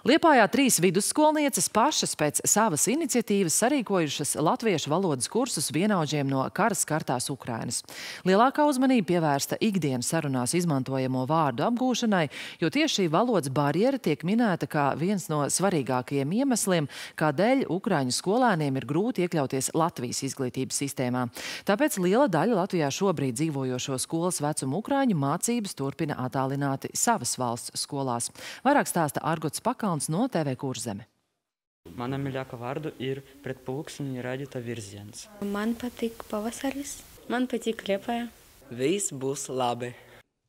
Liepājā trīs vidusskolnieces pašas pēc savas iniciatīvas sarīkojušas latviešu valodas kursus vienaudžiem no karas kartās Ukrainas. Lielākā uzmanība pievērsta ikdienas sarunās izmantojamo vārdu apgūšanai, jo tieši šī valodas barjera tiek minēta kā viens no svarīgākajiem iemesliem, kādēļ Ukraiņu skolēniem ir grūti iekļauties Latvijas izglītības sistēmā. Tāpēc liela daļa Latvijā šobrīd dzīvojošo skolas vecumu Ukraiņu mācības turpina attālināti savas valsts skolās. Vairāk stāsta Argots Pakal Kalns no TV Kurzeme. Mana mīļākā vārdu ir pret pulksteni radīta virziens. Man patīk pavasaris, man patīk Liepāja. Viss būs labi.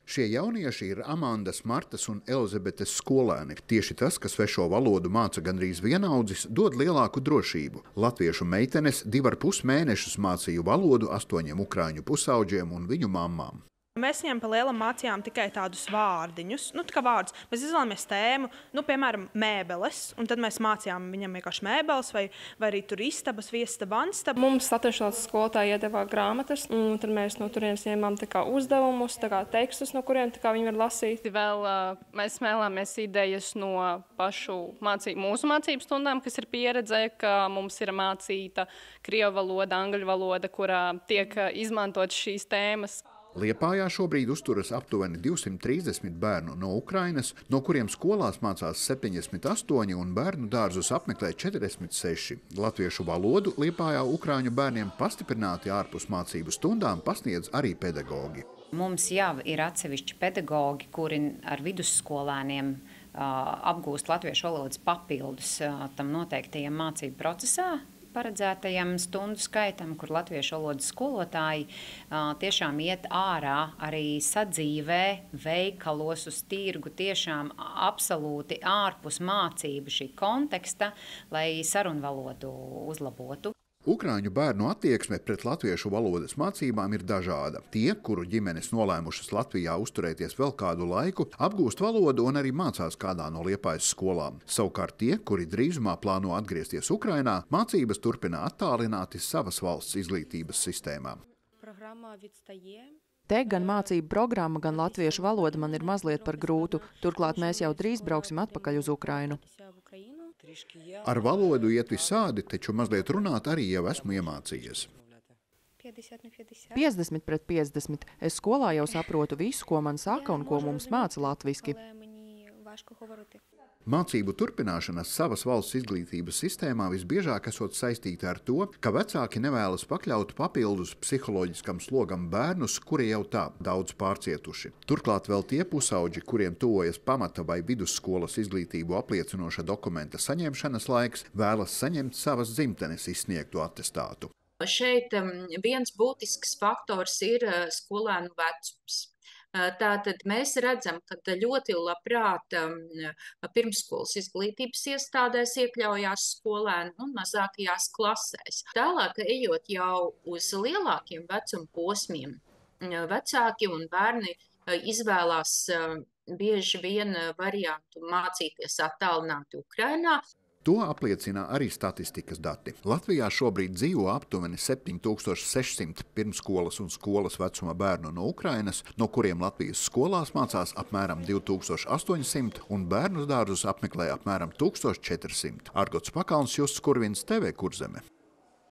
Šie jaunieši ir Amandas, Martas un Elizabetes skolēni. Tieši tas, ka svešo valodu māca gandrīz vienaudzis, dod lielāku drošību. Latviešu meitenes divu ar pus mēnešus mācīja valodu astoņiem ukrāņu pusauģiem un viņu mammām. Mēs viņiem pa lielam mācījām tikai tādus vārdiņus, nu, tā kā vārdus. Mēs izvēlējāmies tēmu, nu, piemēram, mēbeles, un tad mēs mācījām viņam vienkārši mēbeles, vai, vai arī tur istabas, viestaba, anstaba. Mums latviešu skolotāji iedeva grāmatas, un tad mēs no turienes ņēmām uzdevumus, tekstus, no kuriem viņi var lasīt. Vēl mēs smēlāmies idejas no pašu mācību, mūsu mācību stundām, kas ir pieredze, ka mums ir mācīta krievu valoda, angļu valoda, kurā tiek izmantot šīs tēmas. Liepājā šobrīd uzturas aptuveni 230 bērnu no Ukrainas, no kuriem skolās mācās 78 un bērnu dārzus apmeklē 46. Latviešu valodu Liepājā Ukrāņu bērniem pastiprināti ārpus mācību stundām pasniedz arī pedagogi. Mums jau ir atsevišķi pedagogi, kuri ar vidusskolēniem apgūst latviešu valodas papildus tam noteiktajam mācību procesā, paredzētajam stundu skaitam, kur latviešu valodas skolotāji uh, tiešām iet ārā arī sadzīvē, veikalos uz tirgu, tiešām absolūti ārpus mācību šī konteksta, lai sarunvalodu uzlabotu. Ukrāņu bērnu attieksme pret latviešu valodas mācībām ir dažāda. Tie, kuru ģimenes nolēmušas Latvijā uzturēties vēl kādu laiku, apgūst valodu un arī mācās kādā no liepājas skolām. Savukārt tie, kuri drīzumā plāno atgriezties Ukrainā, mācības turpina attālināti savas valsts izglītības sistēmā. Te gan mācību programma, gan latviešu valoda man ir mazliet par grūtu. Turklāt mēs jau drīz brauksim atpakaļ uz Ukrainu. Ar valodu iet visādi, taču mazliet runāt arī jau esmu iemācījies. 50 pret 50. Es skolā jau saprotu visu, ko man saka un ko mums māca latviski. Mācību turpināšana savas valsts izglītības sistēmā visbiežāk esot saistīta ar to, ka vecāki nevēlas pakļaut papildus psiholoģiskam slogam bērnus, kuri jau tā daudz pārcietuši. Turklāt vēl tie pusauģi, kuriem tuvojas pamata vai vidusskolas izglītību apliecinoša dokumenta saņemšanas laiks, vēlas saņemt savas dzimtenes izsniegtu attestātu. Šeit um, viens būtisks faktors ir uh, skolēnu vecums. Tātad mēs redzam, ka ļoti labprāt pirmskolas izglītības iestādēs iekļaujās skolēni un mazākajās klasēs. Tālāk, ejot jau uz lielākiem vecuma posmiem, vecāki un bērni izvēlās bieži vien variantu mācīties attālināti Ukrainā. To apliecina arī statistikas dati. Latvijā šobrīd dzīvo aptuveni 7600 pirmskolas un skolas vecuma bērnu no Ukrainas, no kuriem Latvijas skolās mācās apmēram 2800 un bērnu dārzus apmeklē apmēram 1400. Argots Pakalns, Justs Kurvins, TV Kurzeme.